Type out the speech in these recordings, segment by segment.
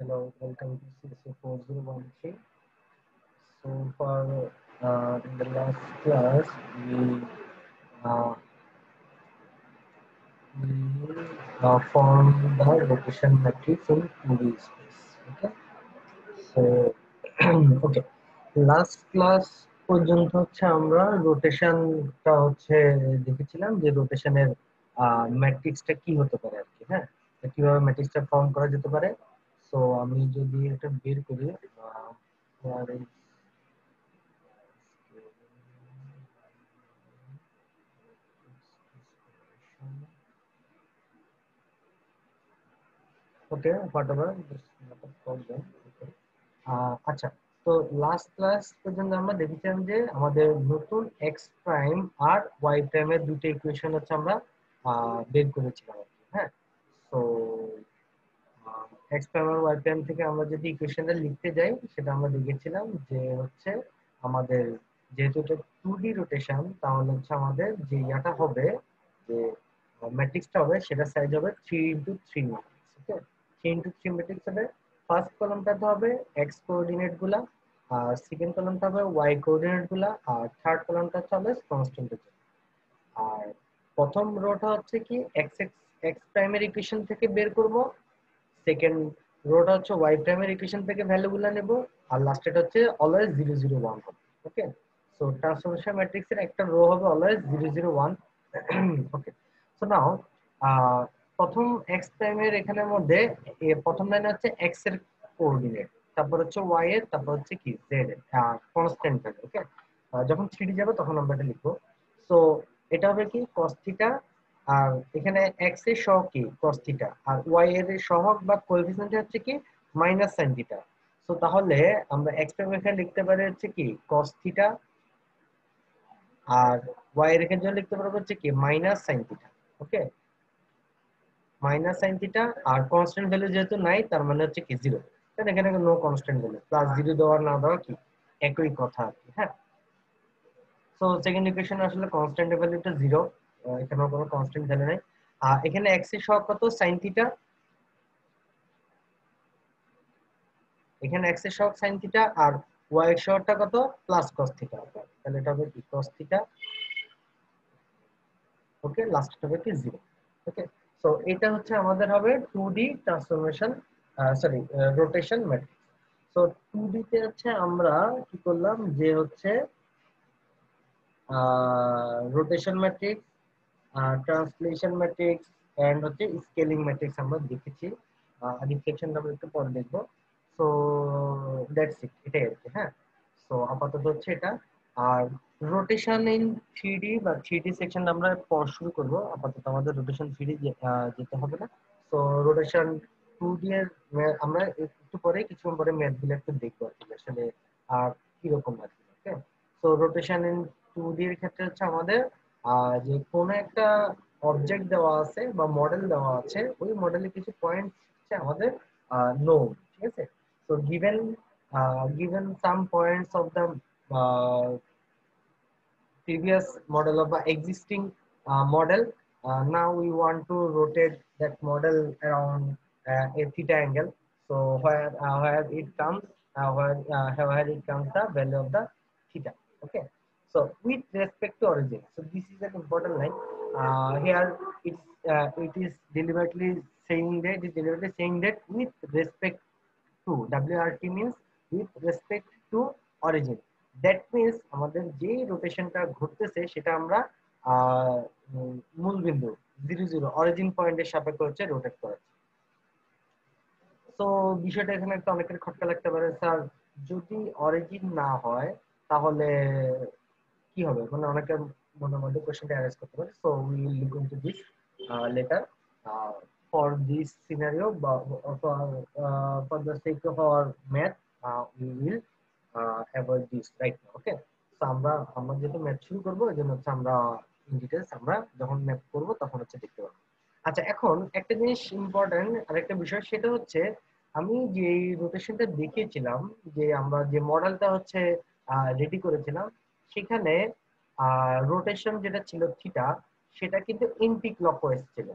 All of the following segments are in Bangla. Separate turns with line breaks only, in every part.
Hello, welcome to CSO 4013. So for uh, in the last class, we uh, we uh, formed the rotation matrix in 2D space. Okay. So okay, last class পর্যন্ত হচ্ছে আমরা রোটেশনটা হচ্ছে দেখেছিলাম যে রোটেশনের ম্যাট্রিক্সটা কি হতে পারে আর কি হ্যাঁ কিভাবে ম্যাট্রিক্সটা ফর্ম করা যেতে পারে সো আমি যদি এটা বের করি ওকে হোয়াট এভার আচ্ছা তো লাস্ট ক্লাস পর্যন্ত আমরা দেখেছিলাম যে আমাদের নতুন এক্স প্রাইম আর ওয়াই প্রাইমের দুটো ইকুয়েশন হচ্ছে আমরা বের করেছিলাম আর হ্যাঁ? তো এক্স প্রাইম ওয়াই প্রাইম থেকে আমরা যদি ইকুয়েশনটা লিখতে যাই, সেটা আমরা দেখেছিলাম যে হচ্ছে আমাদের যেহেতু এটা টু ডি রোটেশন তাহলে হচ্ছে আমাদের যে ইয়াটা হবে, যে ম্যাট্রিক্সটা হবে সেটা সাইজ হবে three into three matrix okay three into three matrix হবে ফার্স্ট কলামটাতে হবে এক্স কোঅর্ডিনেট আর সেকেন্ড কলামটা হবে ওয়াই কোঅর্ডিনেটগুলা, আর থার্ড কলামটা হবে কনস্ট্যান্টের জন্য আর প্রথম রোটা হচ্ছে কি এক্স এক্স এক্স প্রাইমের ইকুয়েশন থেকে বের করব সেকেন্ড রোটা হচ্ছে ওয়াই প্রাইমের ইকুয়েশন থেকে ভ্যালুগুলো নেব, আর লাস্টেটা হচ্ছে অলওয়েজ জিরো জিরো ওয়ান হবে ওকে সো ট্রান্সফরমেশন ম্যাট্রিক্সের একটা রো হবে always zero zero one okay so now প্রথম এক্স প্রাইমের এখানের মধ্যে প্রথম লাইন হচ্ছে এক্সের কোঅর্ডিনেট তারপর হচ্ছে ওয়াই এর, তারপর হচ্ছে কি? জেড এর কনস্ট্যান্ট ওকে যখন থ্রি যাবে তখন আমরা এটা লিখব। সো এটা হবে কি? cos থিটা আর এখানে এক্সের সহগ কি? cos থিটা আর ওয়াই এর সহগ বা কোএফিসিয়েন্ট হচ্ছে কি? মাইনাস sin থিটা সো তাহলে আমরা এক্স প্রাইম এখানে লিখতে পারি হচ্ছে কি? cos থিটা আর ওয়াই এর এখানে জন্য লিখতে পারব হচ্ছে কি? Minus sin theta okay minus sine theta আর কনস্ট্যান্ট ভ্যালু যেহেতু নাই, তার মানে হচ্ছে কি? জিরো তাহলে এখানে no constant value plus zero দেওয়া না দেওয়া কি? একই কথা আর কি হ্যাঁ? সো সেকেন্ড ইকুয়েশন আসলে কনস্ট্যান্ট ভ্যালুটা জিরো এখানে কোনো কনস্ট্যান্ট ভ্যালু নাই। আর এখানে এক্সের সহগ কত? সাইন থিটা এখানে এক্সের সহগ সাইন থিটা আর ওয়াই এর সহগটা কত? প্লাস কস থিটা তাহলে এটা হবে কি? কস থিটা ওকে লাস্ট হবে কি? জিরো ওকে সো এটা হচ্ছে আমাদের হবে 2D transformation sorry rotation matrix so 2D তে হচ্ছে আমরা কি করলাম? যে হচ্ছে rotation matrix translation matrix and হচ্ছে স্কেলিং ম্যাট্রিক্স আমরা দেখেছি। রিফ্লেকশন আমরা একটু পরে দেখব। সো দ্যাটস ইট এটাই আর কি হ্যাঁ? সো আপাতত হচ্ছে এটা। আর রোটেশন ইন থ্রি বা থ্রি সেকশন আমরা পড়া শুরু করব। আপাতত আমাদের রোটেশন থ্রি যেতে হবে না। তো রোটেশন টু এর আমরা একটু পরে, কিছুক্ষণ পরে ম্যাথগুলো একটু দেখব আর কি আসলে আর কীরকম আর কি ওকে তো রোটেশন ইন টু ডি এর ক্ষেত্রে হচ্ছে আমাদের যে কোন একটা অবজেক্ট দেওয়া আছে বা মডেল দেওয়া আছে, ওই মডেলে কিছু পয়েন্ট হচ্ছে আমাদের নো ঠিক আছে? তো given given some points of the previous model of বা existing model now we want to rotate that model around a theta angle তো where where it comes where where it comes the value of the theta okay So with respect to origin, so this is an important line. Uh, here it's uh, it is deliberately saying that it is deliberately saying that with respect to WRT means with respect to origin. That means আমাদের যে রোটেশনটা ঘটতেছে সেটা আমরা মূল বিন্দু জিরো জিরো অরিজিন পয়েন্টের সাপেক্ষে হচ্ছে রোটেট করাচ্ছি তো বিষয়টা এখানে একটা অনেকের খটকা লাগতে পারে স্যার যদি অরিজিন না হয় তাহলে হবে? মানে অনেকের মনের মধ্যে কোশ্চেনটা অ্যারেঞ্জ করতে পারে। So we will look into this later for this scenario for the sake of our math we will avoid this right okay so আমরা আমরা যেহেতু ম্যাথ শুরু করব, এই জন্য হচ্ছে আমরা ইন ডিটেলস আমরা যখন ম্যাথ করব তখন হচ্ছে দেখতে পারব আচ্ছা এখন একটা জিনিস ইম্পর্টেন্ট আরেকটা বিষয়, সেটা হচ্ছে আমি যে রোটেশনটা দেখিয়েছিলাম, যে আমরা যে মডেলটা হচ্ছে রেডি করেছিলাম সেখানে রোটেশন যেটা ছিল থিটা সেটা কিন্তু এন্টি ক্লকওয়াইজ ছিল।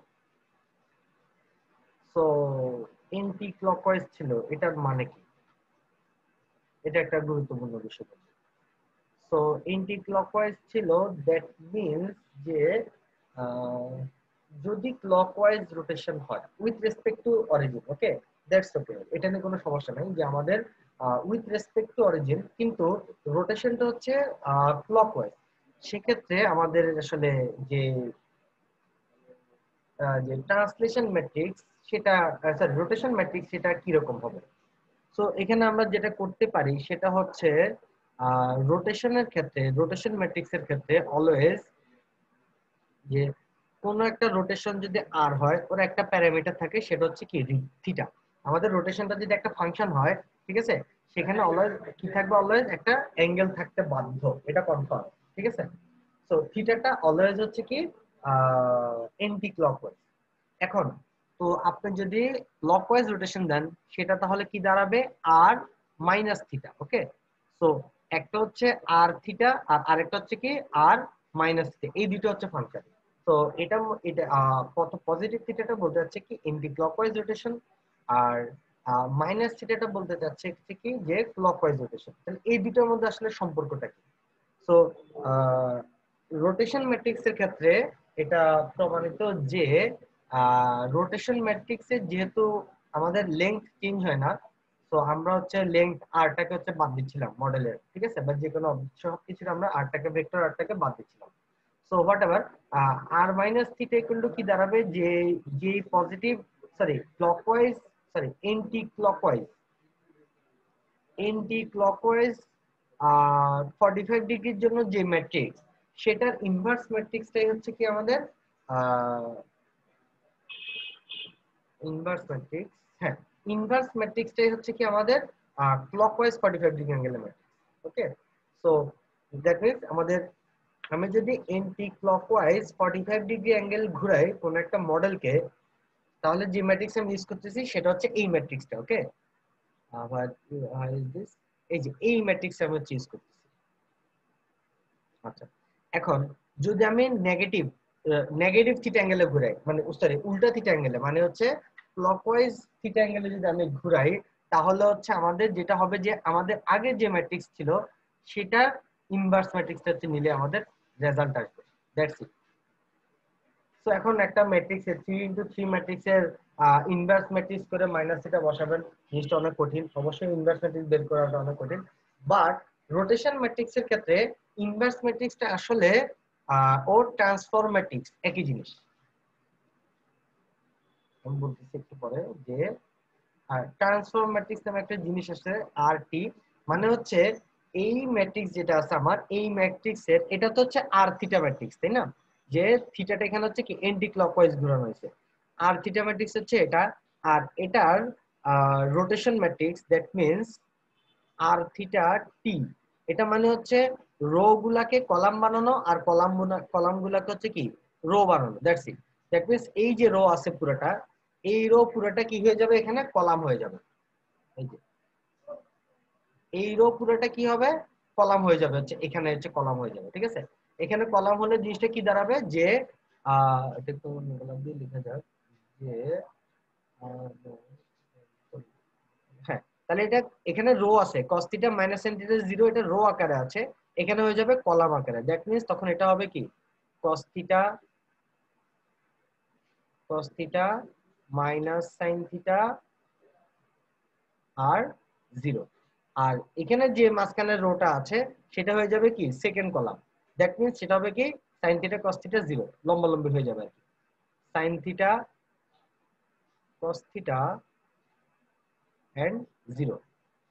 সো এন্টি ক্লকওয়াইজ ছিল, এটার মানে কি? এটা একটা গুরুত্বপূর্ণ বিষয়। সো এন্টি ক্লকওয়াইজ ছিল দ্যাট মিনস যে যদি ক্লকওয়াইজ রোটেশন হয় with respect to origin okay that's okay এটা নিয়ে কোনো সমস্যা নাই যে আমাদের উইথ রেসপেক্ট টু অরিজিন কিন্তু রোটেশনটা হচ্ছে ক্লকওয়াইজ সেক্ষেত্রে আমাদের আসলে যে যে ট্রান্সলেশন ম্যাট্রিক্স সেটা সরি রোটেশন ম্যাট্রিক্স সেটা কি রকম হবে? সো এখানে আমরা যেটা করতে পারি, সেটা হচ্ছে রোটেশনের ক্ষেত্রে রোটেশন ম্যাট্রিক্সের ক্ষেত্রে অলওয়েজ যে কোনো একটা রোটেশন যদি আর হয়, ওর একটা প্যারামিটার থাকে, সেটা হচ্ছে কি থিটা আমাদের রোটেশনটা যদি একটা ফাংশন হয় ঠিক আছে? সেখানে অলওয়েজ কি থাকবে অলওয়েজ একটা অ্যাঙ্গেল থাকতে বাধ্য। এটা কনফার্ম ঠিক আছে? সো থিটাটা অলওয়েজ হচ্ছে কি? এন্টি ক্লকওয়াইজ এখন, তো আপনি যদি ক্লকওয়াইজ রোটেশন দেন, সেটা তাহলে কি দাঁড়াবে? R minus theta okay so একটা হচ্ছে আর থিটা আর আরেকটা হচ্ছে কি? আর মাইনাস থিটা এই দুটো হচ্ছে ফাংশন তো এটা এটা পজিটিভ থিটাটা বলতে যাচ্ছে কি? Anti clockwise rotation R minus থিটাটা বলতে যাচ্ছে কি? যে ক্লকওয়াইজ রোটেশন তাহলে এই দুটোর মধ্যে আসলে সম্পর্কটা কি? সো রোটেশন ম্যাট্রিক্স এর ক্ষেত্রে এটা প্রমাণিত যে রোটেশন ম্যাট্রিক্সে যেহেতু আমাদের লেংথ চেঞ্জ হয় না তো আমরা হচ্ছে লেংথ আরটাকে হচ্ছে বাদ দিচ্ছিলাম মডেলের ঠিক আছে? বা যে কোনো সব কিছু আমরা আরটাকে ভেক্টর আরটাকে বাদ দিচ্ছিলাম। So whatever R minus theta equal to কি দাঁড়াবে? যে যে positive sorry clockwise sorry anti clockwise anti clockwise আর 45 ডিগ্রির জন্য যে ম্যাট্রিক্স সেটার ইনভার্স ম্যাট্রিক্সটাই হচ্ছে কি আমাদের ইনভার্স ম্যাট্রিক্স হ্যাঁ ইনভার্স ম্যাট্রিক্সটাই হচ্ছে কি আমাদের clockwise 45 degree অ্যাঙ্গেলের matrix okay so that means আমাদের, আমি যদি এন্টি ক্লকওয়াইজ 45 ডিগ্রি অ্যাঙ্গেল ঘুরাই কোন একটা মডেলকে তাহলে যে ম্যাট্রিক্স আমি ইউজ করতেছি সেটা হচ্ছে এই ম্যাট্রিক্সটা ওকে আবার দিস এই যে এই ম্যাট্রিক্স আমি হচ্ছে করতেছি। আচ্ছা এখন যদি আমি নেগেটিভ নেগেটিভ থিটা অ্যাঙ্গেলে ঘুরাই মানে সরি উল্টা থিটা অ্যাঙ্গেলে মানে হচ্ছে ক্লকওয়াইজ থিটা অ্যাঙ্গেলে যদি আমি ঘুরাই, তাহলে হচ্ছে আমাদের যেটা হবে যে আমাদের আগে যে ম্যাট্রিক্স ছিল সেটা ইনভার্স ম্যাট্রিক্সটা হচ্ছে নিলে আমাদের রেজাল্ট আসবে। দ্যাটস ইট সো এখন একটা ম্যাট্রিক্স 3 ইনটু 3 ম্যাট্রিক্স এর ইনভার্স ম্যাট্রিক্স করে মাইনাস থিটা বসাবেন। জিনিসটা অনেক কঠিন। অবশ্যই ইনভার্স ম্যাট্রিক্স বের করাটা অনেক কঠিন। বাট রোটেশন ম্যাট্রিক্স এর ক্ষেত্রে ইনভার্স ম্যাট্রিক্সটা আসলে ও ট্রান্সফর্ম ম্যাট্রিক্স একই জিনিস। আমি বলতেছি একটু পরে যে ট্রান্সফর্ম ম্যাট্রিক্স নামে একটা জিনিস আছে আর টি মানে হচ্ছে এই ম্যাট্রিক্স যেটা আছে আমার, এই ম্যাট্রিক্স এর, এটা তো হচ্ছে আর থিটা ম্যাট্রিক্স তাই না? যে থিটাটা এখানে হচ্ছে কি এন্টি ক্লকওয়াইজ ঘোরানো হয়েছে। আর থিটা ম্যাট্রিক্স হচ্ছে এটা। আর এটার rotation matrix that means R theta টি এটা মানে হচ্ছে রো গুলাকে কলাম বানানো আর কলাম কলাম গুলাকে হচ্ছে কি রো বানানো দ্যাটস ইট দ্যাট মিন্স এই যে রো আছে পুরোটা, এই রো পুরোটা কি হয়ে যাবে এখানে? কলাম হয়ে যাবে। এই যে। এই রো পুরোটা কি হবে? কলাম হয়ে যাবে, হচ্ছে এখানে হচ্ছে কলাম হয়ে যাবে, ঠিক আছে? এখানে কলাম হলে জিনিসটা কি দাঁড়াবে যে এটা একটু দিয়ে লিখা যাক যে হ্যাঁ তাহলে এটা এখানে রো আছে cos θ মাইনাস sin θ 0 এটা রো আকারে আছে এখানে হয়ে যাবে কলাম আকারে দ্যাট মিন্স তখন এটা হবে কি cos θ cos θ মাইনাস sin θ আর 0 আর এখানে যে মাঝখানের রোটা আছে সেটা হয়ে যাবে কি সেকেন্ড কলাম দ্যাট মিনস সেটা হবে কি? Sine theta cos theta zero লম্বা লম্বি হয়ে যাবে আর কি। Sine theta cos theta and zero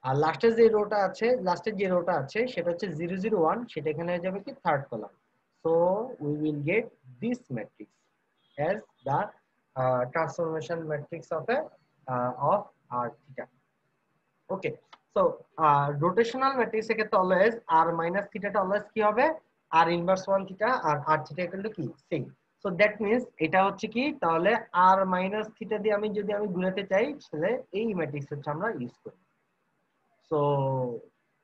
আর লাস্টের যে রোটা আছে লাস্টের যে রোটা আছে সেটা হচ্ছে জিরো জিরো ওয়ান সেটা এখানে হয়ে যাবে কি? Third column so we will get this matrix as the uh, transformation of of a uh, of r theta okay so uh, rotational matrix ক্ষেত্রে always আর মাইনাস theta টা always কি হবে? R inverse 1 theta আর r theta ইকুয়াল টু কি? সেম সো দ্যাট মিন্স এটা হচ্ছে কি? তাহলে r মাইনাস থিটা দিয়ে আমি যদি আমি ঘুরাতে চাই, তাহলে এই ম্যাট্রিক্স হচ্ছে আমরা ইউজ করি। সো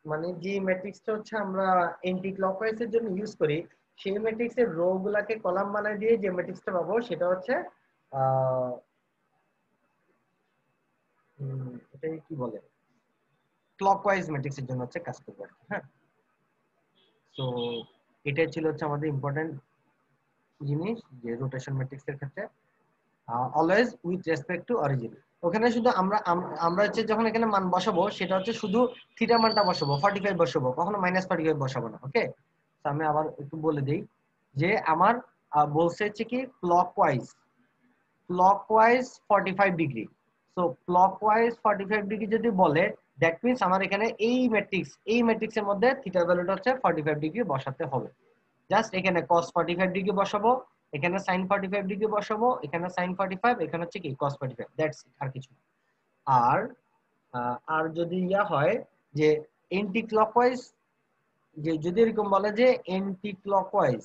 মানে যে ম্যাট্রিক্সটা হচ্ছে আমরা এন্টি ক্লকওয়াইজ এর জন্য ইউজ করি, সেই ম্যাট্রিক্স এর রো গুলাকে কলাম বানায় দিয়ে যে ম্যাট্রিক্সটা পাবো, সেটা হচ্ছে এটাই কি বলে? ক্লকওয়াইজ ম্যাট্রিক্সের জন্য হচ্ছে কাজ করবে হ্যাঁ? তো এটাই ছিল হচ্ছে আমাদের ইম্পর্টেন্ট জিনিস যে রোটেশন ম্যাট্রিক্সের ক্ষেত্রে always with respect to origin ওখানে শুধু আমরা আমরা হচ্ছে যখন এখানে মান বসাবো, সেটা হচ্ছে শুধু থিটা মানটা বসাবো 45 বসাবো, কখনো মাইনাস 45 বসাবো না ওকে তো আমি আবার একটু বলে দেই যে আমার বলছে হচ্ছে কি clockwise clockwise 45 degree so clockwise 45 degree যদি বলে দ্যাট মিন্স আমার এখানে এই ম্যাট্রিক্স এই ম্যাট্রিক্সের মধ্যে থিটা ভ্যালুটা হচ্ছে 45 ডিগ্রি বসাতে হবে। জাস্ট এখানে cos 45 ডিগ্রি বসাবো, এখানে sin 45 ডিগ্রি বসাবো, এখানে sin 45 এখানে হচ্ছে কি? cos 45 দ্যাটস আর কিছু আর আর যদি ইয়া হয় যে এন্টি ক্লকওয়াইজ যে যদি এরকম বলে যে এন্টি ক্লকওয়াইজ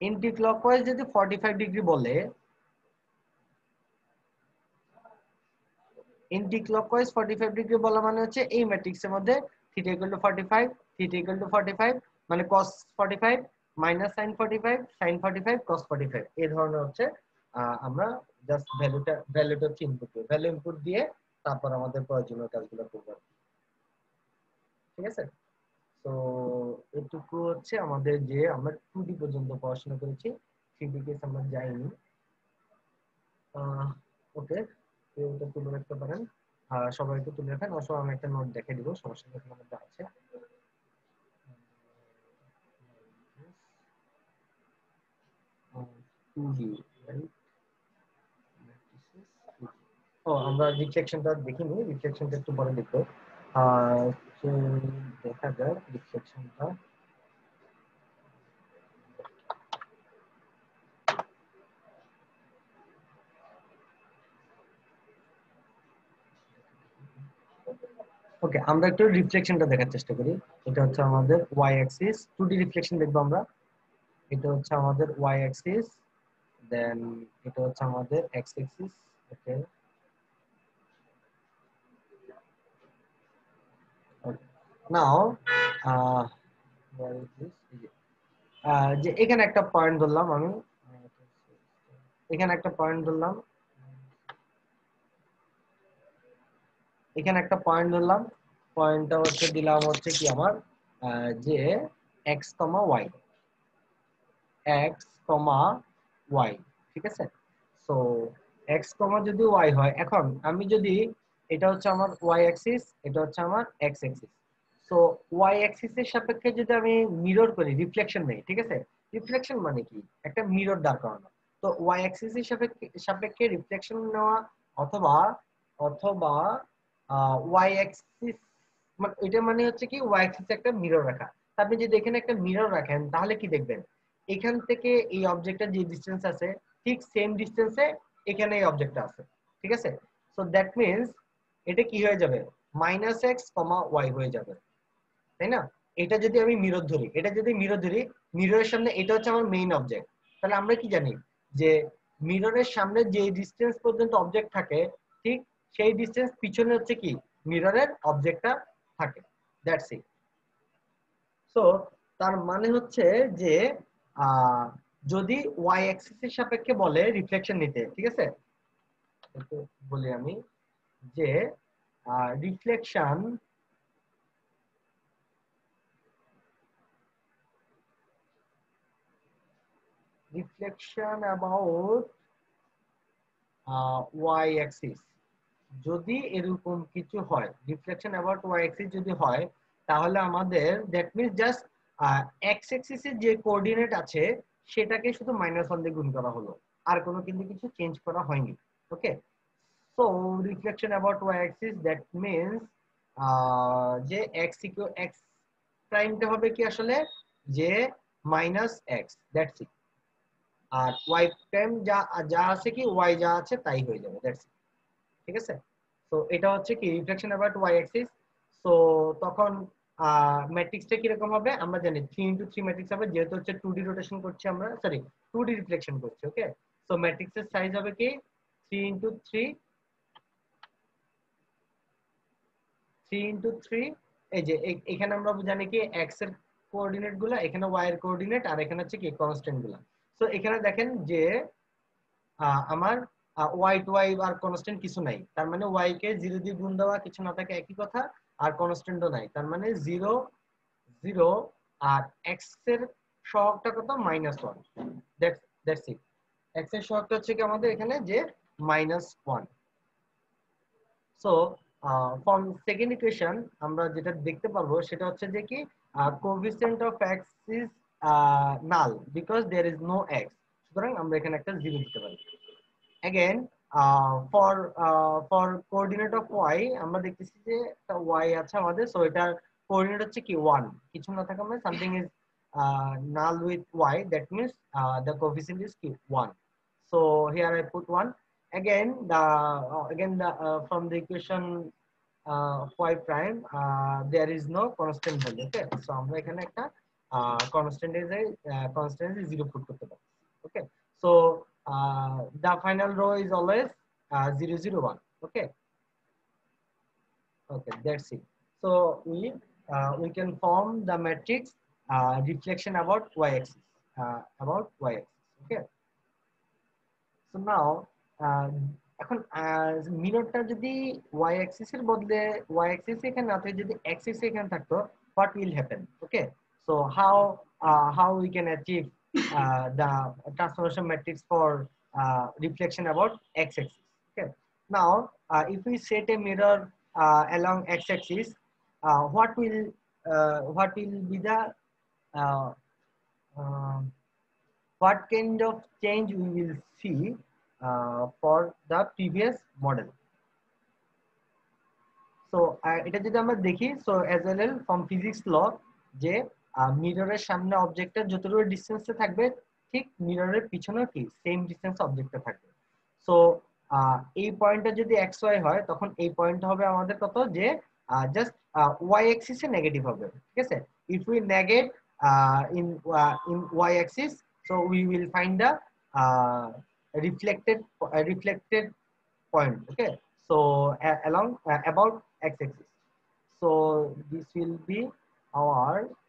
এন্টি ক্লকওয়াইজ যদি 45 ডিগ্রি বলে এন্টি ক্লকওয়াইজ 45 ডিগ্রি বলা মানে হচ্ছে এই ম্যাট্রিক্সের মধ্যে theta equal to 45 theta equal to 45 মানে cos 45 minus sin 45 sin 45 cos 45 এই ধরনের হচ্ছে আমরা জাস্ট ভ্যালুটা ভ্যালুটা ইনপুট করব ভ্যালু ইনপুট দিয়ে তারপর আমাদের প্রয়োজনীয় কাজগুলো করব ঠিক আছে? তো এটুকু হচ্ছে আমাদের যে আমরা 2D পর্যন্ত পড়াশোনা করেছি 3D কেস আমরা যাইনি। ওকে এটা তুলে রাখতে পারেন। সবাই একটু তুলে রাখেন অবশ্য আমি একটা নোট দেখে দিব, সমস্যা নেই মধ্যে আছে ও, আমরা রিফ্লেকশনটা দেখিনি রিফ্লেকশনটা একটু পরে দেখব। দেখা যাক রিফ্লেকশনটা ওকে আমরা একটু রিফ্লেকশনটা দেখার চেষ্টা করি। এটা হচ্ছে আমাদের ওয়াই অ্যাক্সিস 2D রিফ্লেকশন দেখব আমরা। এটা হচ্ছে আমাদের ওয়াই অ্যাক্সিস দেন এটা হচ্ছে আমাদের এক্স অ্যাক্সিস ওকে নাও যে এখানে একটা পয়েন্ট ধরলাম আমি। এখানে একটা পয়েন্ট ধরলাম। এখানে একটা পয়েন্ট ধরলাম। পয়েন্টটা হচ্ছে দিলাম হচ্ছে কি আমার যে x comma y x comma y ঠিক আছে? সো এক্স কমা যদি ওয়াই হয়, এখন আমি যদি এটা হচ্ছে আমার ওয়াই অ্যাক্সিস এটা হচ্ছে আমার x axis so y axis এর সাপেক্ষে যদি আমি মিরর করি রিফ্লেকশন নেই, ঠিক আছে? রিফ্লেকশন মানে কি? একটা মিরর দাঁড় করানো। তো ওয়াই অ্যাক্সিস এর সাপেক্ষে সাপেক্ষে রিফ্লেকশন নেওয়া অথবা অথবা ওয়াই অ্যাক্সিস মানে এটা মানে হচ্ছে কি ওয়াই অ্যাক্সিস একটা মিরর রাখা। আপনি যদি এখানে একটা মিরর রাখেন, তাহলে কি দেখবেন? এখান থেকে এই অবজেক্টের যে ডিসটেন্স আছে, ঠিক সেম ডিসটেন্সে এখানে এই অবজেক্টটা আছে। ঠিক আছে? সো দ্যাট মিন্স এটা কি হয়ে যাবে? মাইনাস এক্স কমা ওয়াই হয়ে যাবে। তাই না? এটা যদি আমি মিরর ধরি, এটা যদি মিরর ধরি মিররের সামনে এটা হচ্ছে আমার মেইন অবজেক্ট তাহলে আমরা কি জানি? যে মিররের সামনে যে ডিসটেন্স পর্যন্ত অবজেক্ট থাকে, ঠিক সেই ডিস্টেন্স পিছনে হচ্ছে কি? মিররের অবজেক্টটা থাকে। দ্যাটস ইট সো তার মানে হচ্ছে যে যদি ওয়াই অ্যাক্সিসের সাপেক্ষে বলে রিফ্লেকশন নিতে, ঠিক আছে? বলি আমি যে reflection reflection about y axis যদি এরকম কিছু হয় রিফ্লেকশন অ্যাবাউট ওয়াই অ্যাক্সিস যদি হয়, তাহলে আমাদের দ্যাট মিনস জাস্ট এক্স অ্যাক্সিসের যে কোঅর্ডিনেট আছে, সেটাকে শুধু মাইনাস ওয়ান দিয়ে গুণ করা হলো। আর কোনো কিন্তু কিছু চেঞ্জ করা হয়নি। Okay so reflection about y axis that means যে এক্স ইকুয়াল এক্স প্রাইমটা হবে কি আসলে? যে মাইনাস এক্স দ্যাটস ইট আর ওয়াই প্রাইম যা যা আছে কি? ওয়াই যা আছে, তাই হয়ে যাবে দ্যাটস ইট ঠিক আছে? তো এটা হচ্ছে কি reflection about y axis so তখন ম্যাট্রিক্সটা কীরকম হবে? আমরা জানি থ্রি ইন্টু থ্রি ম্যাট্রিক্স হবে, যেহেতু হচ্ছে টু ডি রোটেশন করছি আমরা সরি টু ডি রিফ্লেকশন করছি ওকে সো ম্যাট্রিক্সের সাইজ হবে কি? Three into three three into three এই যে এখানে আমরা জানি কি এক্সের কোঅর্ডিনেটগুলা, এখানে ওয়াই এর কোঅর্ডিনেট আর এখানে হচ্ছে কি কনস্ট্যান্টগুলা। সো এখানে দেখেন যে আমার ওয়াই টু ওয়াই আর কনস্ট্যান্ট কিছু নাই। তার মানে ওয়াই কে জিরো দিয়ে গুণ দেওয়া কিছু না থাকে, একই কথা, আর কনস্ট্যান্টও নাই। তার মানে জিরো জিরো আর এক্সের সহগটা কত? মাইনাস ওয়ান দ্যাটস ইট এক্সের সহগটা হচ্ছে কি আমাদের এখানে যে minus one so from second equation আমরা যেটা দেখতে পারব সেটা হচ্ছে যে কি coefficient of x is null because there is no x সুতরাং আমরা এখানে একটা জিরো দিতে পারি। Again uh, for uh, for coordinate of y আমরা দেখতেছি যে একটা y আছে আমাদের সো এটার কোঅর্ডিনেট হচ্ছে কি 1 কিছু না থাকা মানে something is null with y that means uh, the coefficient is কি 1 so here i put 1 again the uh, again the uh, from the equation uh, y prime uh, there is no constant value okay so আমরা এখানে একটা uh, is a uh, constant is 0 put করতে পারি okay so uh, the final row is always uh, 0 0 1 okay okay that's it so we uh, we can form the matrix uh, reflection about y axis uh, about y axis okay so now uh, এখন মিররটা যদি y axis এর বদলে y axis এখানে না থাকে যদি x axis এখানে থাকতো what will happen okay so how uh, how we can achieve uh, the transformation matrix for uh, reflection about x-axis. Okay. Now, uh, if we set a mirror uh, along x-axis, uh, what will uh, what will be the uh, uh, what kind of change we will see uh, for the previous model? So, uh, এটা যদি আমরা দেখি so as well as from physics law যে মিররের সামনে অবজেক্টের যতটুকু ডিসটেন্সে থাকবে ঠিক মিররের পিছনেও কি সেম ডিসটেন্স অবজেক্টে থাকবে। সো এই পয়েন্টটা যদি এক্স ওয়াই হয় তখন এই পয়েন্ট হবে আমাদের কত? যে জাস্ট ওয়াই এক্সিসে নেগেটিভ হবে ঠিক আছে? If we negate in in y axis so we will find the reflected uh, reflected point so so uh, x uh, so this axis. Be this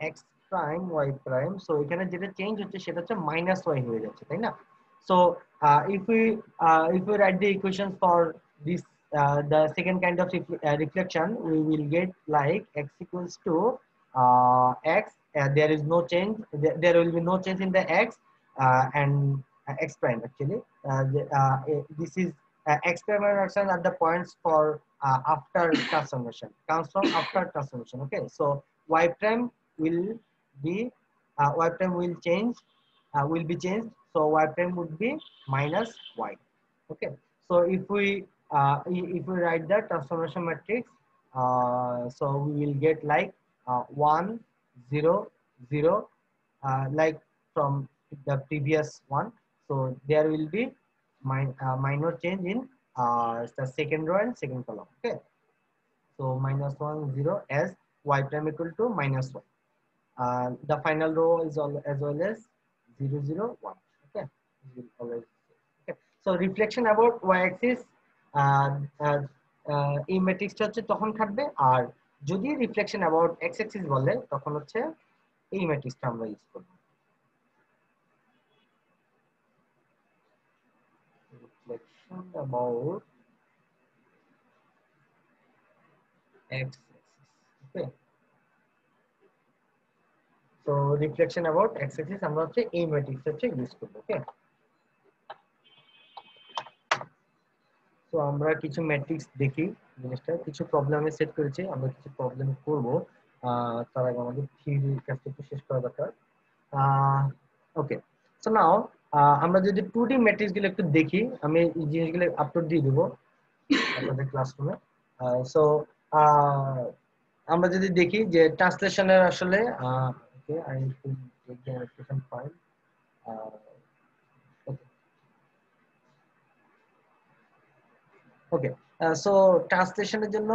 will be our x prime y prime so এখানে যেটা চেঞ্জ হচ্ছে সেটা হচ্ছে মাইনাস y হয়ে যাচ্ছে তাই না so uh, if we uh, if we write the equations for this uh, the second kind of refle uh, reflection we will get like x equals to uh, x uh, there is no change there, there will be no change in the x uh, and uh, x prime actually uh, the, uh, this is uh, x prime and x prime are the points for uh, after transformation comes from after transformation okay so y prime will be uh, y prime will change? Uh, will be changed. So y prime would be minus y. Okay. So if we uh, if we write the transformation matrix uh, so we will get like uh, 1 0 0 uh, like from the previous one. So there will be min uh, minor change in uh, the second row and second column. Okay. So minus 1 0 as y prime equal to minus 1 uh, the final row is all as well as 0 0 1 okay okay so reflection about y axis এই ম্যাট্রিক্সটা হচ্ছে তখন খাটবে আর যদি রিফ্লেকশন অ্যাবাউট এক্স অ্যাক্সিস বলে তখন হচ্ছে এই ম্যাট্রিক্সটা আমরা ইউজ করব reflection about x axis okay so reflection x axis আমরা হচ্ছে এই ম্যাট্রিক্স হচ্ছে ইউজ করব ওকে তো আমরা কিছু ম্যাট্রিক্স দেখি, জিনিসটা। কিছু প্রবলেমে সেট করেছি, আমরা কিছু প্রবলেম করব। তার আগে আমাদের থিওরির কাজটা একটু শেষ করা দরকার। ওকে সো নাও আমরা যদি টু ডি ম্যাট্রিক্সগুলো একটু দেখি, আমি এই জিনিসগুলো আপলোড দিয়ে দেবো আপনাদের ক্লাসরুমে সো আমরা যদি দেখি যে ট্রান্সলেশনের আসলে okay I translation file okay so ট্রান্সলেশনের জন্য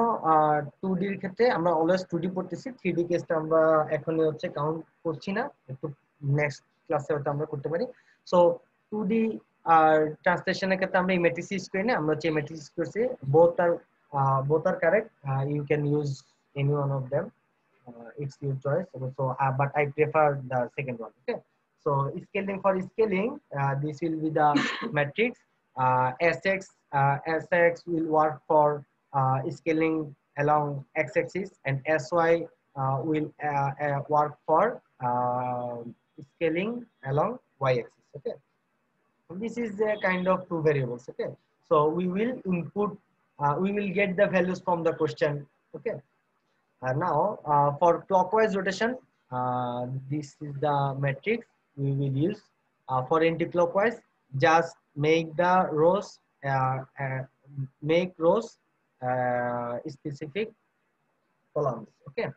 টু ডির ক্ষেত্রে আমরা অলওয়েজ টু ডি পড়তেছি। থ্রি ডি কেসটা আমরা এখনই হচ্ছে কাউন্ট করছি না। একটু নেক্সট ক্লাসে হয়তো আমরা করতে পারি। সো টু ডি আর ট্রান্সলেশনের ক্ষেত্রে আমরা এই ম্যাট্রিক্স ইউজ করি না আমরা হচ্ছে ইউজ করছি both R both R correct you can use any one of them uh, it's your choice. So uh, but i prefer the second one okay? So scaling for scaling uh, this will be the matrix. Uh, sx uh, sx will work for uh, scaling along x-axis and sy uh, will work for scaling along y-axis okay? This is a kind of two variables okay? So we will input we will get the values from the question okay? Uh, now uh, for clockwise rotation, uh, this is the matrix we will use. For anti-clockwise, just make the rows, make rows specific columns. Okay.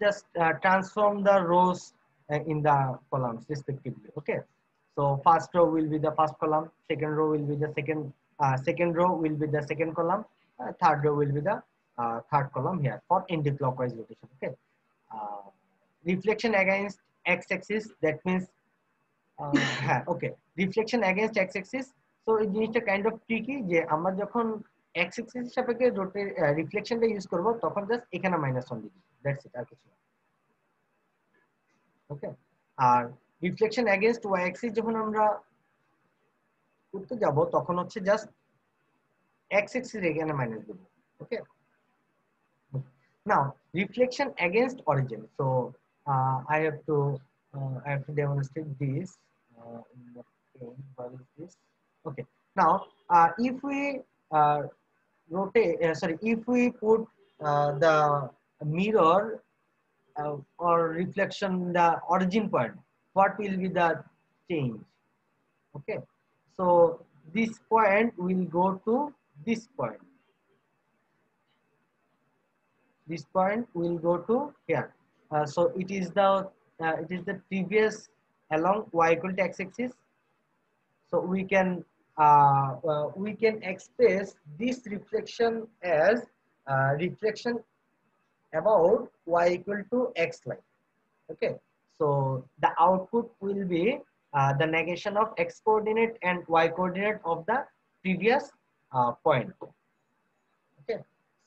Just uh, transform the rows uh, in the columns respectively. Okay. So first row will be the first column, second row will be the second, uh, second row will be the second column, third row will be the uh, third column here for anti-clockwise rotation. Okay. Uh, reflection against x-axis that means uh, okay reflection against x axis so এই জিনিসটা কাইন্ড অফ ট্রিকি যে আমরা যখন এক্স অ্যাক্সিস সাপেক্ষে রোটে রিফ্লেকশনটা ইউজ করব তখন জাস্ট এখানে মাইনাস ওয়ান দিবি দ্যাটস ইট আর কিছু ওকে আর রিফ্লেকশন অ্যাগেনস্ট ওয়াই অ্যাক্সিস যখন আমরা করতে যাব তখন হচ্ছে just x-axis again a minus. Okay. Now reflection against origin. So uh, I have to uh, I have to demonstrate this. Uh, what is this? Okay. Now uh, if we uh, rotate, uh, sorry, if we put the mirror or reflection the origin point, what will be the change? Okay. So this point will go to this point this point will go to here. Uh, so it is the uh, it is the previous along y equal to x-axis. So we can uh, uh, we can express this reflection as uh, reflection about y equal to x line. Okay. So the output will be uh, the negation of x coordinate and y coordinate of the previous uh, point. Okay.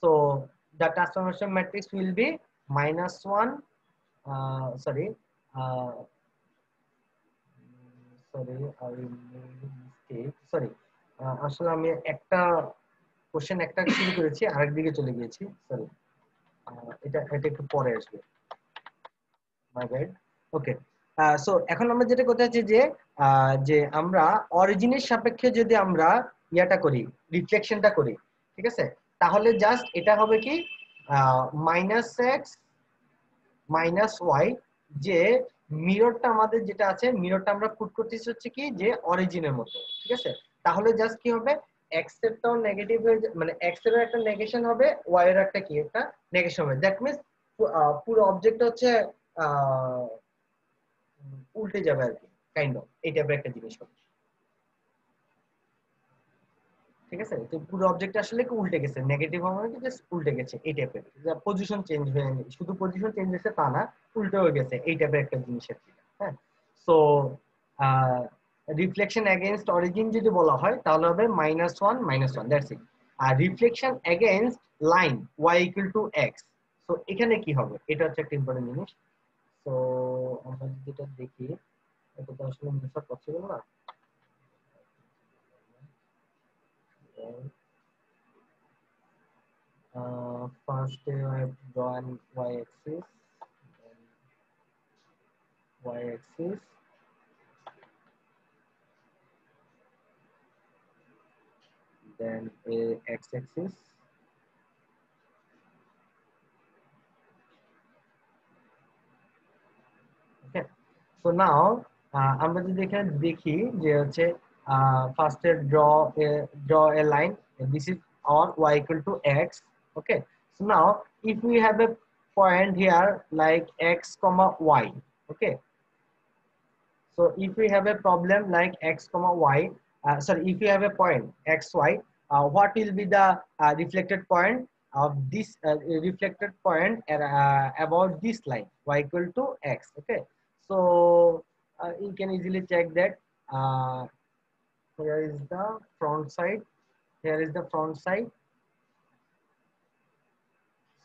So the transformation matrix will be minus one uh, sorry uh, sorry I made mistake sorry uh, আসলে আমি একটা কোশ্চেন একটা শুরু করেছি আরেক দিকে চলে গিয়েছি সরি এটা এটা একটু পরে আসবে মাই ব্যাড ওকে সো এখন আমরা যেটা করতে চাচ্ছি যে যে আমরা অরিজিনের সাপেক্ষে যদি আমরা ইয়াটা করি রিফ্লেকশনটা করি, ঠিক আছে? তাহলে জাস্ট এটা হবে কি? মাইনাস এক্স মাইনাস ওয়াই যে মিররটা আমাদের যেটা আছে মিররটা আমরা পুট করতেছি হচ্ছে কি? যে অরিজিনের মতো, ঠিক আছে? তাহলে জাস্ট কি হবে? এক্স এরটাও নেগেটিভ হয়ে মানে এক্সের একটা নেগেশন হবে ওয়াই এর একটা কি? একটা নেগেশন হবে। দ্যাট মিনস পুরো অবজেক্ট হচ্ছে উল্টে যাবে আর কি কাইন্ড অফ এই টাইপের একটা জিনিস হবে। ঠিক আছে? তো পুরো অবজেক্ট আসলে কি উল্টে গেছে? নেগেটিভ মানে কি জাস্ট উল্টে গেছে এই টাইপের পজিশন চেঞ্জ হয়ে শুধু পজিশন চেঞ্জ হয়েছে তা না, উল্টে হয়ে গেছে এই টাইপের একটা জিনিসের হ্যাঁ? সো রিফ্লেকশন এগেইনস্ট অরিজিন যদি বলা হয়, তাহলে হবে minus one minus one that's it R reflection against line y equal to x so এখানে কি হবে? এটা হচ্ছে একটা ইম্পর্টেন্ট জিনিস। তো আমরা যদি এটা দেখি, এটা তো আসলে মেসা পসিবল না। uh, first uh, I have to draw an y-axis, then y-axis, then a x-axis, okay. So now uh, আমরা যদি এখানে দেখি যে হচ্ছে uh, first draw a, draw a line. This is on y equal to x. Okay. So now if we have a point here like x comma y. Okay. So if we have a problem like x comma y uh, sorry if we have a point x y uh, what will be the uh, reflected point of this uh, reflected point er, uh, about this line y equal to x? Okay. So uh, you can easily check that. Here is the front side. Here is the front side.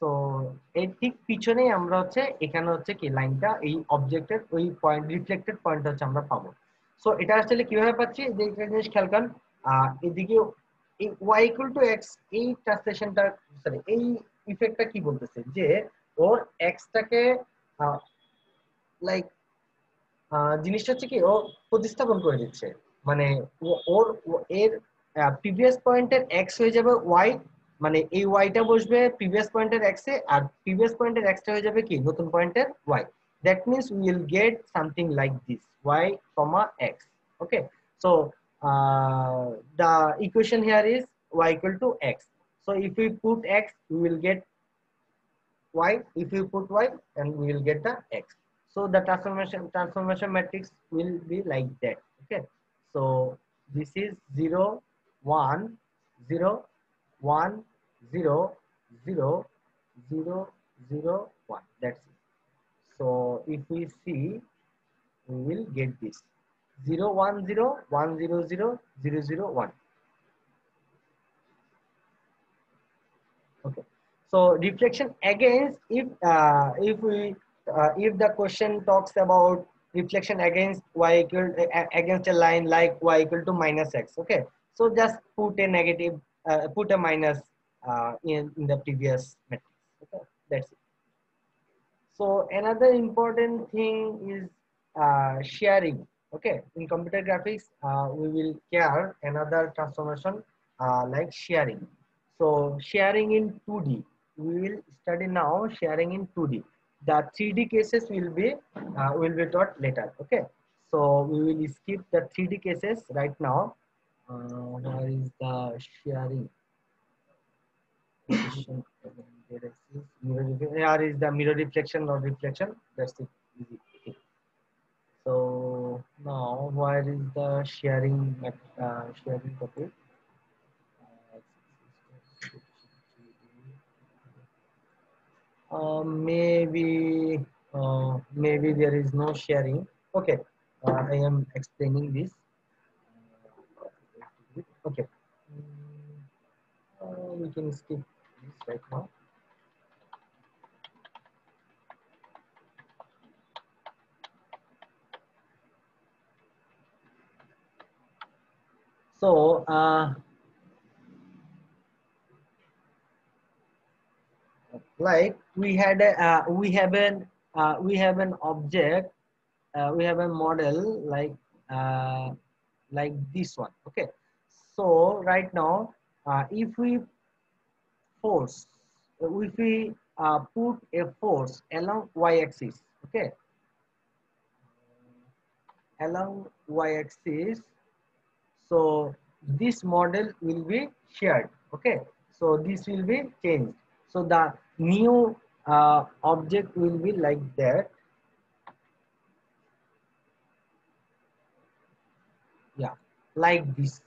So এর ঠিক পিছনেই আমরা হচ্ছে, এখানে হচ্ছে কি, লাইনটা, এই অবজেক্টের ওই পয়েন্ট রিফ্লেক্টেড পয়েন্ট হচ্ছে আমরা পাবো। সো এটা আসলে কীভাবে পাচ্ছি? যে জিনিস খেয়াল করেন এদিকে এই ওয়াই ইকুয়াল টু এক্স এই ট্রান্সলেশনটা সরি এই ইফেক্টটা কি বলতেছে? যে, ওর এক্সটাকে লাইক জিনিসটা হচ্ছে কি, ও প্রতিস্থাপন করে দিচ্ছে। মানে ওর এর প্রিভিয়াস পয়েন্টের এক্স হয়ে যাবে ওয়াই মানে এই ওয়াইটা বসবে প্রিভিয়াস পয়েন্টের এক্স এ আর প্রিভিয়াস পয়েন্টের এক্সটা হয়ে যাবে কি নতুন পয়েন্টের y that means we will get something like this y comma x okay so the equation here is y equal to x so if we put x we will get y if we put y and we will get the x so the transformation transformation matrix will be like that okay So this is 0 1 0 1 0 0 0 0 1 that's it. So if we see we will get this. 0 1 0 1 0 0 0 0 1 okay. So reflection against if uh, if we uh, if the question talks about reflection against y equal against a line like y equal to minus x okay? So just put a negative uh, put a minus uh, in, in the previous matrix okay? That's it. So another important thing is uh, sharing okay? In computer graphics uh, we will care another transformation uh, like sharing. So sharing in 2d we will study now sharing in 2d the 3d cases will be uh, will be taught later okay? So we will skip the 3d cases right now. Uh, where is the sharing? Here is the mirror reflection or reflection. That's it. Easy. So now where is the sharing uh, sharing topic uh, maybe uh, maybe there is no sharing. Okay uh, i am explaining this. Okay. Uh, we can skip this right now. So uh, like we had a uh, we have an uh, we have an object uh, we have a model like uh, like this one okay? So right now uh, if we force if we uh, put a force along y-axis okay? Along y-axis so this model will be shared okay? So this will be changed. So the new uh, object will be like that. Yeah like this.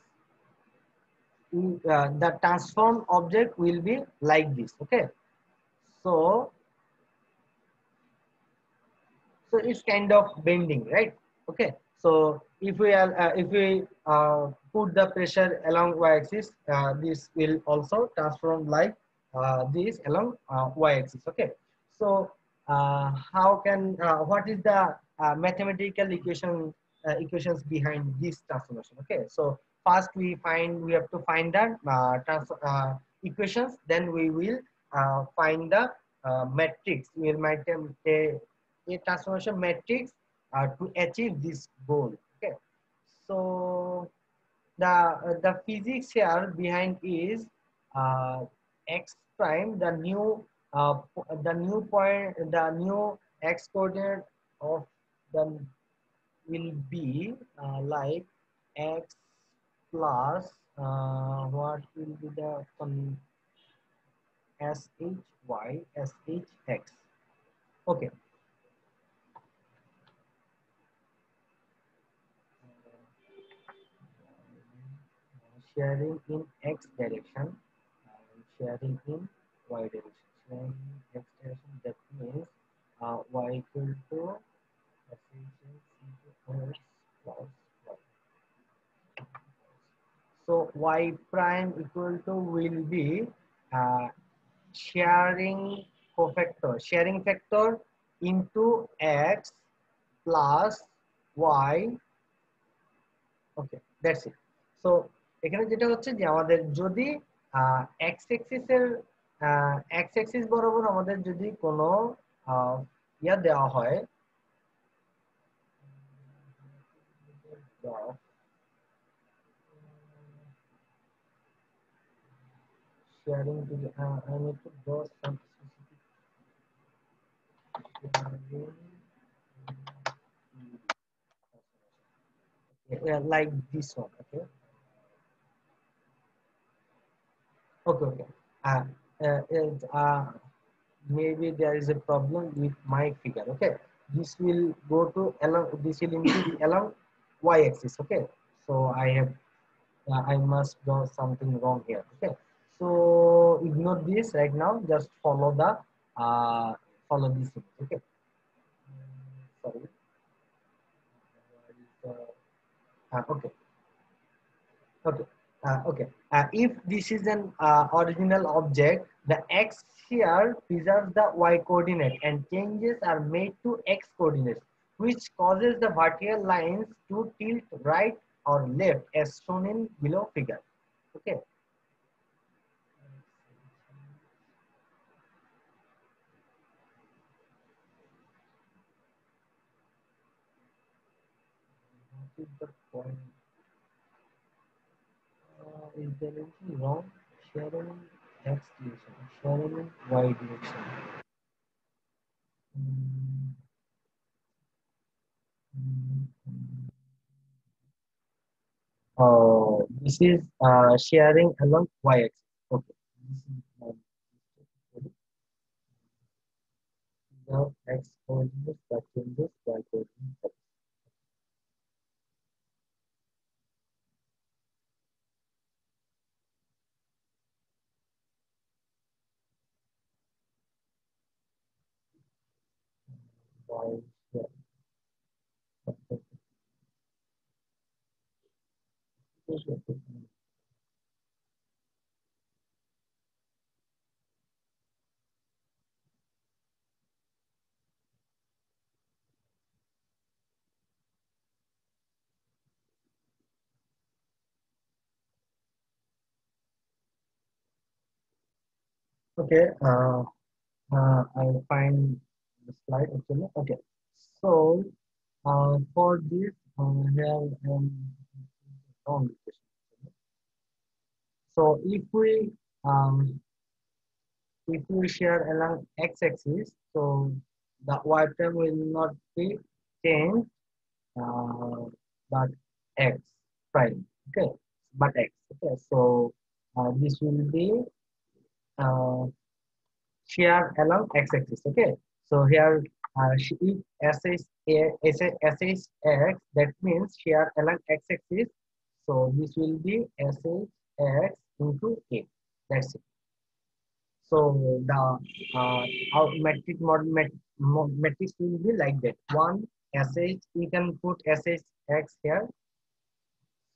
Uh, the transformed object will be like this okay? So so it's kind of bending right? Okay so if we are uh, if we uh, put the pressure along y-axis uh, this will also transform like Uh, this along uh, y-axis okay? So uh, how can uh, what is the uh, mathematical equation equations behind this transformation okay? So first we find we have to find the trans equations then we will find the matrix. We make a, a transformation matrix to achieve this goal okay? So the the physics here behind is uh, x prime the new uh, the new point the new x coordinate of the will be uh, like x plus uh, what will be the um, shy okay. Sharing in x direction sharing in y direction. Sharing in x direction that means uh, y equal to x plus y. So y prime equal to will be uh, sharing cofactor, sharing factor into x plus y. Okay, that's it. So এখানে যেটা হচ্ছে যে আমাদের যদি এক্স এক্সিস বরাবর আমাদের যদি কোনো ইয়া দেওয়া হয় uh, yeah, like this one okay okay okay. Uh, uh, uh, maybe there is a problem with my figure okay? This will go to along this will increase along y-axis okay? So i have uh, i must do something wrong here okay? So ignore this right now. Just follow the uh, follow this okay? Sorry. Uh, okay. Okay uh, okay. Uh, if this is an uh, original object the x here preserves the y coordinate and changes are made to x coordinates which causes the vertical lines to tilt right or left as shown in below figure. Okay. The point is anything wrong sharing x direction sharing y direction. Oh, this is uh, sharing along y-axis. Okay. Now x coordinates that changes y coordinates. Okay, uh, uh, I'll find the slide actually. Okay, so uh, for this, uh, here um, wrong equation. So if we um, if we share along x-axis, so the y term will not be changed, uh, but x prime. Okay, but x. Okay, so uh, this will be uh, share along x-axis. Okay, so here uh, if s is a s is, s x, that means here along x-axis. So this will be s is x into a. That's it. So the uh, our metric model met, matrix will be like that. One sh we can put sh x here.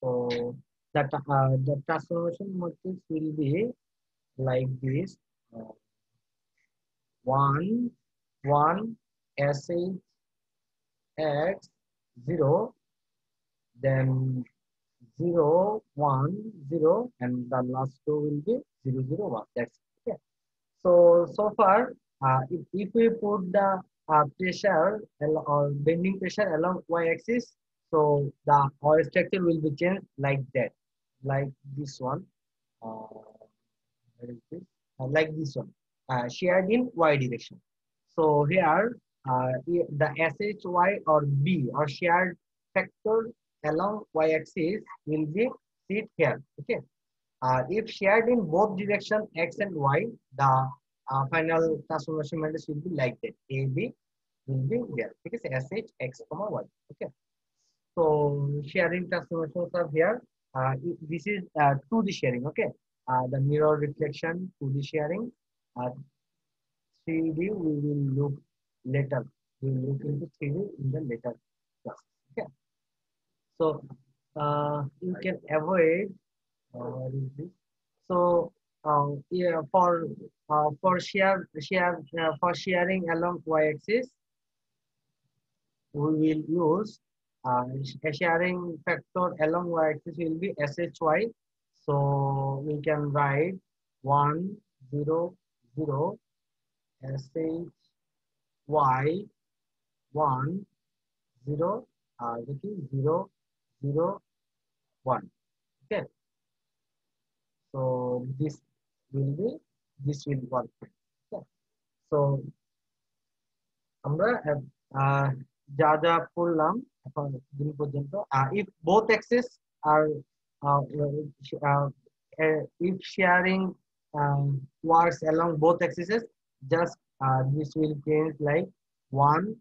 So that uh, the transformation matrix will be like this uh, one one sh x zero then zero one zero and the last two will be zero zero one. That's okay. So so far uh, if, if we put the uh, pressure or bending pressure along y-axis so the our structure will be changed like that like this one. Uh, this? Uh, like this one, uh, shared in y direction. So here, uh, the SHY or B or shared factor along y-axis will be sit here. Okay. Uh, if shared in both direction x and y, the uh, final transformation matrix will be like that. A B will be there. Because SH x comma y. Okay. So sharing transformations are here. Uh, this is uh, 2D sharing. Okay uh, the mirror reflection to the sharing. Uh, 3D we will look later. We will look into 3D in the later class. Okay. So uh, you can avoid uh? So uh, yeah, for uh, for share share uh, for sharing along y-axis we will use uh, a sharing factor along y-axis will be shy so we can write 1 0 0 shy 1 0 uh, which is 0 0 1 okay so this will be this will work okay. so আমরা আহ, যা যা পড়লাম এখন দিন পর্যন্ত if both axes are uh, uh, uh, if sharing um, works along both axes just uh, this will change like 1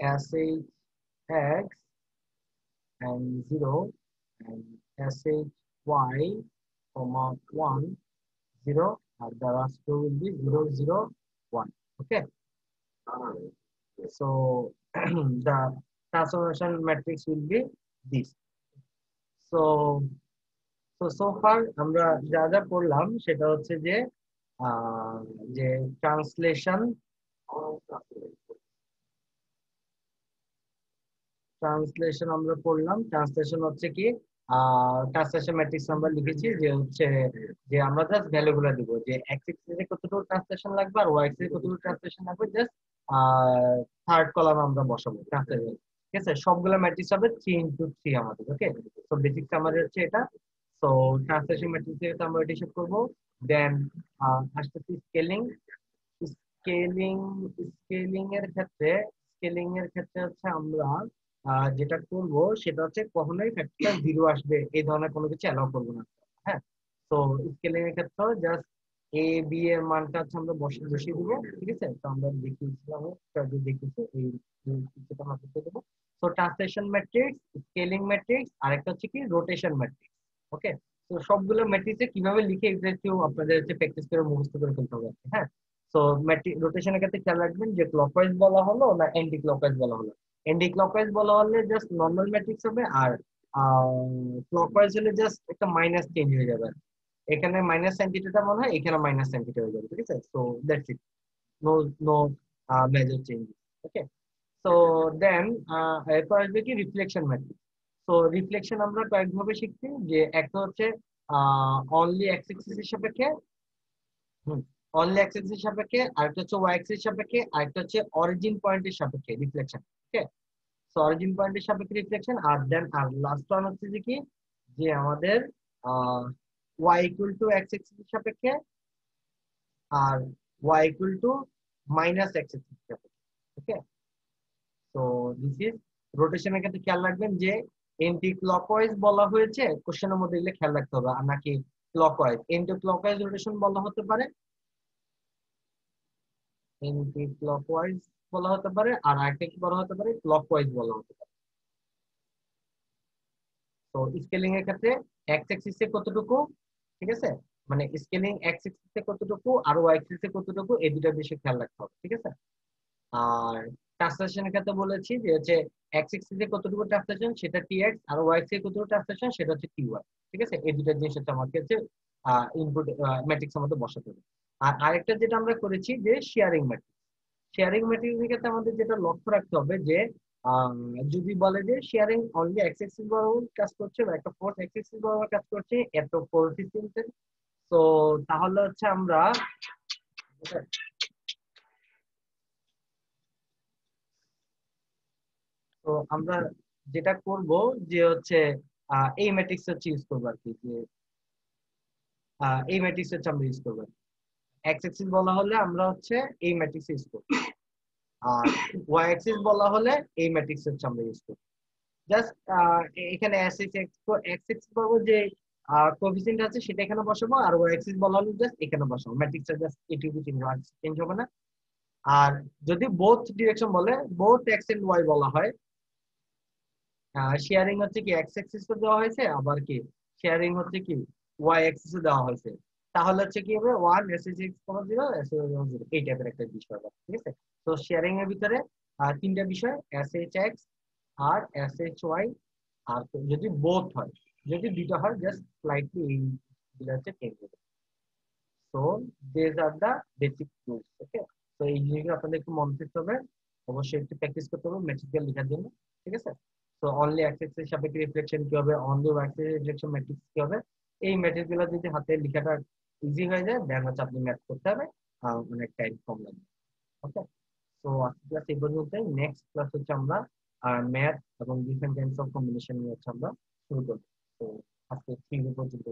SH and 0 and SHY comma 1 0 and the last two will be 0 0 1 okay so the transformation matrix will be this so so so far আমরা যা যা পড়লাম সেটা হচ্ছে যে আহ, যে ট্রান্সলেশন ট্রান্সলেশন আমরা পড়লাম। ট্রান্সলেশন হচ্ছে কি? ট্রান্সলেশন ম্যাট্রিক্স আমরা লিখেছি যে হচ্ছে যে আমরা জাস্ট ভ্যালুগুলো দিব, যে এক্স এক্সিসে কতটুকু ট্রান্সলেশন লাগবে আর ওয়াই এক্সিসে কতটুকু ট্রান্সলেশন লাগবে জাস্ট থার্ড কলাম আমরা বসাবো ট্রান্সলেশন ঠিক আছে? সবগুলো ম্যাট্রিক্স হবে থ্রি ইন্টু থ্রি আমাদের ওকে তো বেসিকস আমাদের হচ্ছে এটা। সো ট্রান্সলেশন ম্যাট্রিক্স আমরা এটা হিসাব করব। দেন আসতেছি স্কেলিং স্কেলিং স্কেলিং এর ক্ষেত্রে স্কেলিং এর ক্ষেত্রে হচ্ছে আমরা যেটা করব সেটা হচ্ছে কখনোই ফ্যাক্টর জিরো আসবে। এই ধরনের কোনো কিছু অ্যালাউ করব না। হ্যাঁ? তো স্কেলিং এর ক্ষেত্রে জাস্ট এ বি এর মানটা হচ্ছে আমরা বসে বসিয়ে দিব, ঠিক আছে? তো আমরা দেখিয়েছিলাম এই এই কিছুটা আমরা করতে দেবো। তো ট্রান্সলেশন ম্যাট্রিক্স স্কেলিং ম্যাট্রিক্স আরেকটা হচ্ছে কি? রোটেশন ম্যাট্রিক্স ওকে তো সবগুলো ম্যাট্রিক্সে কীভাবে লিখে একটু আপনাদের হচ্ছে প্র্যাকটিস করে মুখস্থ করে ফেলতে হবে হ্যাঁ? তো রোটেশনের ক্ষেত্রে খেয়াল রাখবেন যে ক্লকওয়াইজ বলা হলো না অ্যান্টি ক্লকওয়াইজ বলা হলো। অ্যান্টি ক্লকওয়াইজ বলা হলে জাস্ট নর্মাল ম্যাট্রিক্স হবে আর ক্লকওয়াইজ হলে জাস্ট একটা মাইনাস চেঞ্জ হয়ে যাবে। এখানে মাইনাস সাইনটিটা মনে হয়, এখানে মাইনাস সাইনটিটা হয়ে যাবে, ঠিক আছে? So that's it no no major change okay so then এরপর আসবে কি? রিফ্লেকশন ম্যাট্রিক্স তো রিফ্লেকশন আমরা কয়েকভাবে শিখছি যে একটা হচ্ছে অনলি এক্স এক্সিসের সাপেক্ষে, হুম অনলি এক্স এক্সিসের সাপেক্ষে, আরেকটা হচ্ছে ওয়াই এক্সিসের সাপেক্ষে, আরেকটা হচ্ছে অরিজিন পয়েন্টের সাপেক্ষে রিফ্লেকশন ওকে সো অরিজিন পয়েন্টের সাপেক্ষে রিফ্লেকশন আর দেন আর লাস্ট ওয়ান হচ্ছে যে কি? যে আমাদের y equal to x axis এর সাপেক্ষে, আর y equal to minus x axis এর সাপেক্ষে ওকে তো দিস ইজ রোটেশনের ক্ষেত্রে খেয়াল রাখবেন যে এন্টি ক্লকওয়াইজ বলা হয়েছে কোশ্চেনের মধ্যে এগুলো খেয়াল রাখতে হবে নাকি ক্লকওয়াইজ এন্টি ক্লকওয়াইজ রোটেশন বলা হতে পারে এন্টি ক্লকওয়াইজ বলা হতে পারে, আর আরেকটা কি বলা হতে পারে ক্লকওয়াইজ বলা হতে পারে। তো স্কেলিং এর ক্ষেত্রে এক্স অ্যাক্সিসে কতটুকু, ঠিক আছে? মানে স্কেলিং এক্স অ্যাক্সিসে কতটুকু, আর ওয়াই অ্যাক্সিসে কতটুকু, এই দুটার বিষয়ে খেয়াল রাখতে হবে, ঠিক আছে? আর ট্রান্সলেশনের ক্ষেত্রে বলেছি যে হচ্ছে এক্স অ্যাক্সিসে কতটুকু ট্রান্সলেশন সেটা টি এক্স আর ওয়াই অ্যাক্সিসে কতটুকু ট্রান্সলেশন সেটা হচ্ছে টি ওয়াই ঠিক আছে? এই দুটা জিনিস হচ্ছে আমাকে হচ্ছে ইনপুট ম্যাট্রিক্স আমাদের বসাতে হবে। আর আরেকটা যেটা আমরা করেছি যে শেয়ারিং ম্যাট্রিক্স শেয়ারিং ম্যাট্রিক্সের ক্ষেত্রে আমাদের যেটা লক্ষ্য রাখতে হবে যে যদি বলে যে শেয়ারিং অনলি এক্স এক্সিস বরাবর কাজ করছে বা একটা ফোর্স এক্স এক্সিস বরাবর কাজ করছে, এত কোএফিসিয়েন্টের তো তাহলে হচ্ছে আমরা তো আমরা যেটা করব যে হচ্ছে এই ম্যাট্রিক্স হচ্ছে ইউজ করব আর কি, যে এই ম্যাট্রিক্স হচ্ছে আমরা ইউজ করব এক্স এক্সিস বলা হলে আমরা হচ্ছে এই ম্যাট্রিক্স ইউজ করব। আর ওয়াই অ্যাক্সিস বলা হলে এই ম্যাট্রিক্স হচ্ছে আমরা ইউজ করি জাস্ট এখানে এক্স এক্স এক্স এক্স বলব যে কোএফিসিয়েন্ট আছে সেটা এখানে বসাবো, আর ওয়াই অ্যাক্সিস বলা হলে জাস্ট এখানে বসাবো। ম্যাট্রিক্সটা জাস্ট এটুকু চেঞ্জ হবে চেঞ্জ হবে না। আর যদি বোথ ডিরেকশন বলে বোথ এক্স এন্ড ওয়াই বলা হয় শেয়ারিং হচ্ছে কি এক্স অ্যাক্সিস দেওয়া হয়েছে, আবার কি শেয়ারিং হচ্ছে কি ওয়াই অ্যাক্সিস দেওয়া হয়েছে। তাহলে হচ্ছে কি হবে ওয়ান এস এস এক্স কোনো জিরো এস জিরো এই টাইপের একটা বিষয় ঠিক আছে? তো শেয়ারিং এর ভিতরে তিনটা বিষয় এস এইচ এক্স আর এস এইচ ওয়াই আর যদি বোথ হয়, যদি দুটো হয় জাস্ট স্লাইটলি এই গুলো হচ্ছে চেঞ্জ হবে। So this are the basic rules okay তো এই জিনিসগুলো আপনাদের একটু মনে রাখতে হবে, অবশ্যই একটু প্র্যাকটিস করতে হবে ম্যাট্রিক্স লেখার জন্য, ঠিক আছে? তো অনলি অ্যাক্সেস এর সাপেক্ষে রিফ্লেকশন কি হবে? অনলি অ্যাক্সেস রিফ্লেকশন ম্যাট্রিক্স কি হবে? এই ম্যাট্রিক্সগুলো যদি হাতে লেখাটা ইজি হয়ে যায় দেন হচ্ছে আপনি ম্যাথ করতে হবে। অনেক টাইম কম লাগবে। ওকে সো আজকে ক্লাস এই পর্যন্তই। নেক্সট ক্লাস হচ্ছে আমরা ম্যাথ এবং ডিফারেন্ট টাইপস অফ কম্বিনেশন নিয়ে হচ্ছে আমরা শুরু করি তো আজকে থ্রি পর্যন্ত